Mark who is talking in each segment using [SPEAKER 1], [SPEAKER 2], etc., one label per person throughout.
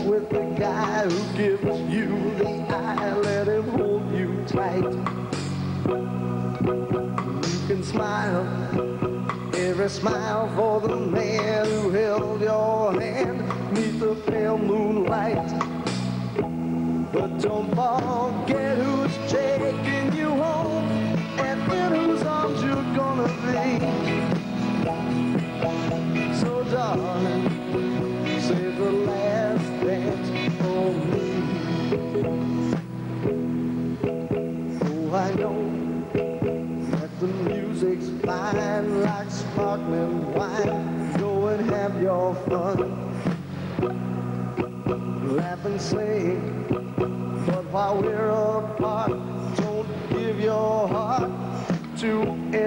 [SPEAKER 1] with the guy who gives you the eye. Let him hold you tight. You can smile, every smile for the man who held your hand neath the pale moonlight. But don't forget I know that the music's fine like sparkling wine. Go and have your fun. Laugh and sing. But while we're apart, don't give your heart to anyone.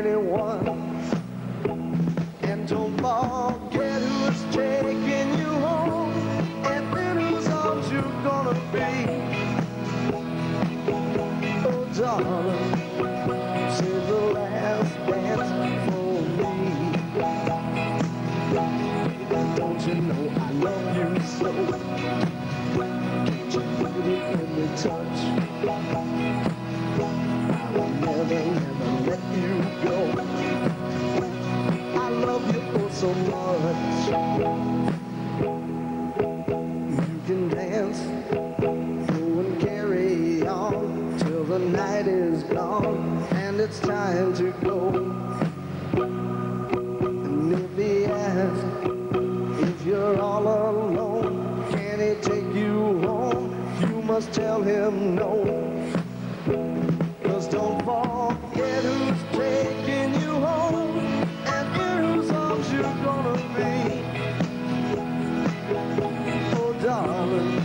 [SPEAKER 1] Don't you know I love you so? Can't you feel it in the touch? I will never, never let you go. I love you oh so much. You can dance, go and carry on till the night is gone and it's time to go. Must tell him no. Cause don't forget who's taking you home and in whose arms you're gonna be. Oh, darling,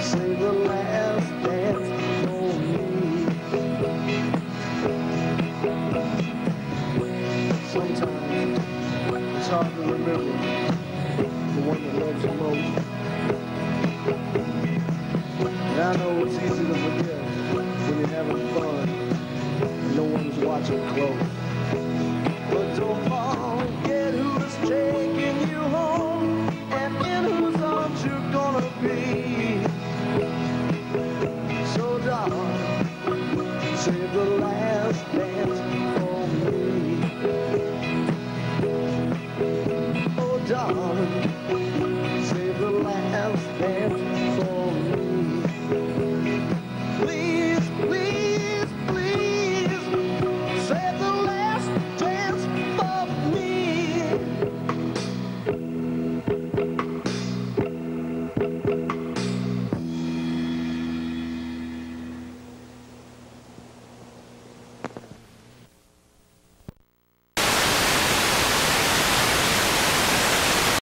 [SPEAKER 1] save the last dance for me. Sometimes it's hard to remember the one that loves you most. I know it's easy to forget when you're having fun no one's watching close. But don't forget who's taking you home and in whose arms you're gonna be. So darling, save the last dance for me. Oh darling, save the last dance